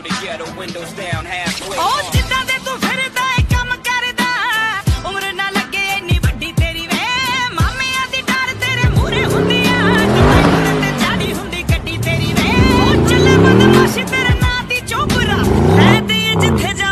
through the ghetto, windows down halfway. Oh, ਜਿੱਦਾਂ ਦੇ ਤੂੰ ਫਿਰਦਾ ਏ ਕੰਮ ਕਰਦਾ। ਉਮਰ ਨਾ ਲੱਗੇ ਇੰਨੀ ਵੱਡੀ ਤੇਰੀ ਵੇ। ਮਾਮਿਆਂ ਦੀ ਡਰ ਤੇਰੇ ਮੂਰੇ ਹੁੰਦੀ ਆ ਜਿੱਦਾਂ ਗੁਰ ਤੇ ਚਾੜੀ ਹੁੰਦੀ ਗੱਡੀ ਤੇਰੀ ਵੇ। ਉਹ ਚੱਲੇ ਬਦਮਾਸ਼ੀ ਤੇਰੇ ਨਾਂ ਦੀ ਚੋਪਰਾ। ਲੈ ਦੇ ਜਿੱਥੇ ਜਾ